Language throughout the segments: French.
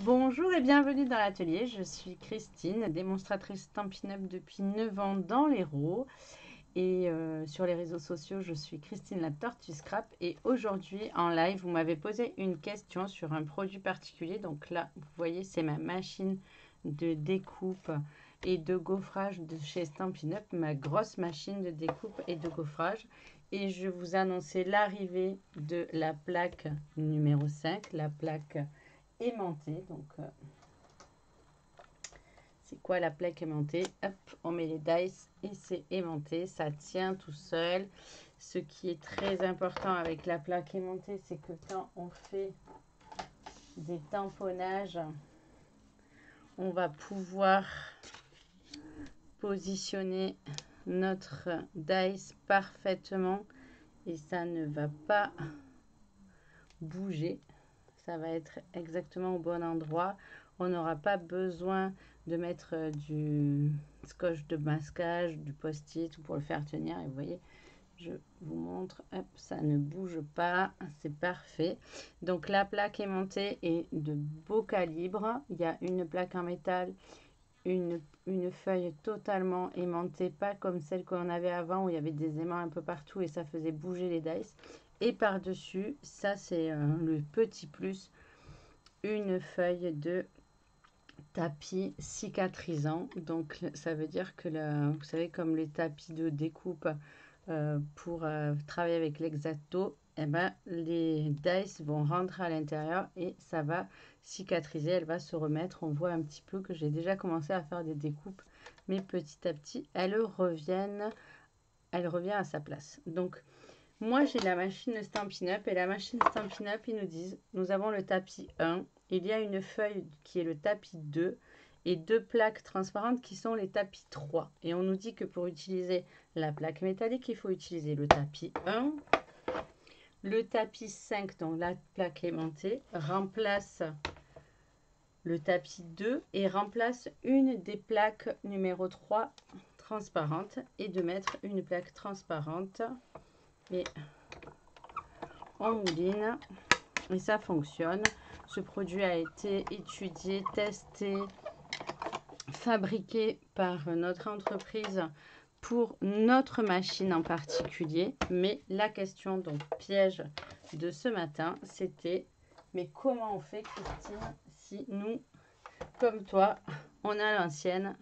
Bonjour et bienvenue dans l'atelier, je suis Christine, démonstratrice Stampin' depuis 9 ans dans l'Hérault et euh, sur les réseaux sociaux je suis Christine la Tortue Scrap. Et aujourd'hui en live vous m'avez posé une question sur un produit particulier. Donc là vous voyez c'est ma machine de découpe et de gaufrage de chez Stampin' Up, ma grosse machine de découpe et de gaufrage. Et je vous annonçais l'arrivée de la plaque numéro 5, la plaque aimantée. Donc, euh, c'est quoi la plaque aimantée? Hop, on met les dice et c'est aimanté. Ça tient tout seul. Ce qui est très important avec la plaque aimantée, c'est que quand on fait des tamponnages, on va pouvoir positionner notre dice parfaitement et ça ne va pas bouger ça va être exactement au bon endroit. On n'aura pas besoin de mettre euh, du scotch de masquage, du post-it pour le faire tenir. Et vous voyez, je vous montre, ça ne bouge pas, c'est parfait. Donc la plaque aimantée est de beau calibre. Il y a une plaque en métal, une, une feuille totalement aimantée, pas comme celle qu'on avait avant où il y avait des aimants un peu partout et ça faisait bouger les dice. Et par-dessus, ça c'est euh, le petit plus, une feuille de tapis cicatrisant. Donc ça veut dire que, vous savez, comme les tapis de découpe euh, pour euh, travailler avec l'exacto, eh ben, les dice vont rentrer à l'intérieur et ça va cicatriser, elle va se remettre. On voit un petit peu que j'ai déjà commencé à faire des découpes, mais petit à petit, elles reviennent, elle revient à sa place. Donc, moi, j'ai la machine Stampin' Up et la machine Stampin' Up, ils nous disent, nous avons le tapis 1, il y a une feuille qui est le tapis 2 et deux plaques transparentes qui sont les tapis 3. Et on nous dit que pour utiliser la plaque métallique, il faut utiliser le tapis 1, le tapis 5, donc la plaque aimantée, remplace le tapis 2 et remplace une des plaques numéro 3 transparentes et de mettre une plaque transparente et en mouline et ça fonctionne. Ce produit a été étudié, testé, fabriqué par notre entreprise pour notre machine en particulier. Mais la question, donc piège de ce matin, c'était mais comment on fait Christine si nous, comme toi, on a l'ancienne,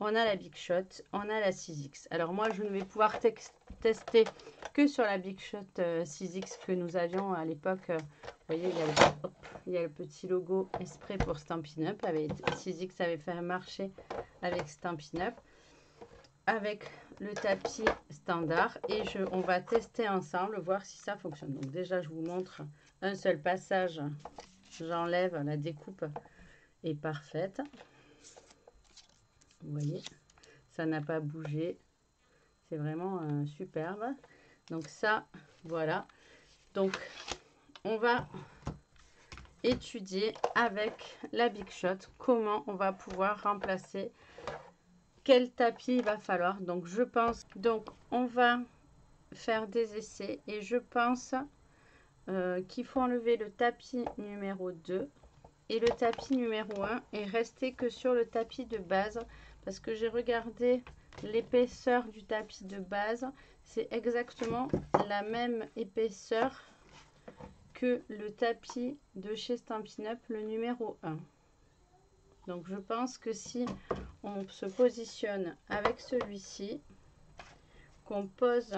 on a la Big Shot, on a la 6X. Alors moi, je ne vais pouvoir tester que sur la Big Shot 6X euh, que nous avions à l'époque. Euh, vous voyez, il y, a le, petit logo Esprit pour Stampin' Up. Avec 6X avait fait un marché avec Stampin' Up. Avec le tapis standard. Et on va tester ensemble, voir si ça fonctionne. Donc déjà, je vous montre un seul passage. J'enlève, la découpe est parfaite. Vous voyez, ça n'a pas bougé. C'est vraiment euh, superbe. Donc ça, voilà. Donc, on va étudier avec la Big Shot comment on va pouvoir remplacer quel tapis il va falloir. Donc, je pense, donc on va faire des essais et je pense euh, qu'il faut enlever le tapis numéro 2 et le tapis numéro 1 et rester que sur le tapis de base parce que j'ai regardé l'épaisseur du tapis de base, c'est exactement la même épaisseur que le tapis de chez Stampin' Up, le numéro 1. Donc je pense que si on se positionne avec celui-ci, qu'on pose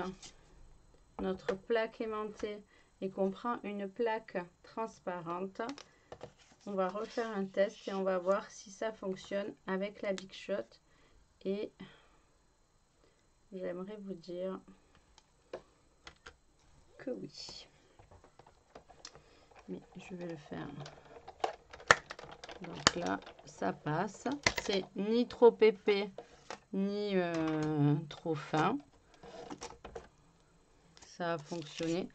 notre plaque aimantée et qu'on prend une plaque transparente, on va refaire un test et on va voir si ça fonctionne avec la Big Shot et j'aimerais vous dire que oui. Mais je vais le faire. Donc là, ça passe. C'est ni trop épais, ni euh, trop fin. Ça a fonctionné.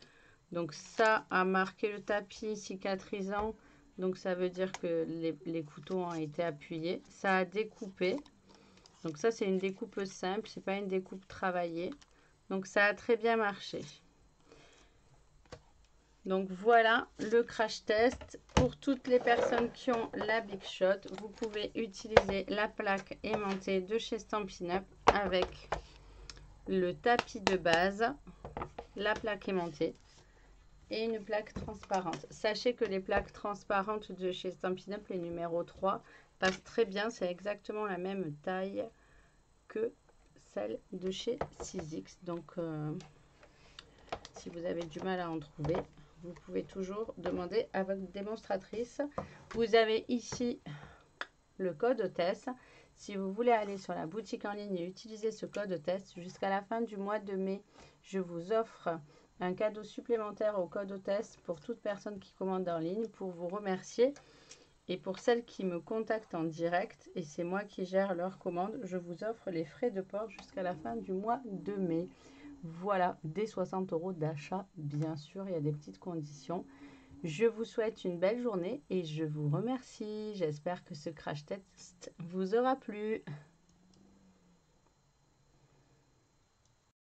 Donc ça a marqué le tapis cicatrisant. Donc ça veut dire que les, couteaux ont été appuyés. Ça a découpé. Donc ça, c'est une découpe simple, c'est pas une découpe travaillée. Donc ça a très bien marché. Donc voilà le crash test. Pour toutes les personnes qui ont la Big Shot, vous pouvez utiliser la plaque aimantée de chez Stampin' Up avec le tapis de base, la plaque aimantée et une plaque transparente. Sachez que les plaques transparentes de chez Stampin' Up, les numéros 3, passent très bien. C'est exactement la même taille que celle de chez 6X. Donc, euh, si vous avez du mal à en trouver, vous pouvez toujours demander à votre démonstratrice. Vous avez ici le code test. Si vous voulez aller sur la boutique en ligne et utiliser ce code test, jusqu'à la fin du mois de mai, je vous offre un cadeau supplémentaire au code test pour toute personne qui commande en ligne pour vous remercier. Et pour celles qui me contactent en direct, et c'est moi qui gère leur commande, je vous offre les frais de port jusqu'à la fin du mois de mai. Voilà, des 60 euros d'achat, bien sûr, il y a des petites conditions. Je vous souhaite une belle journée et je vous remercie. J'espère que ce crash test vous aura plu.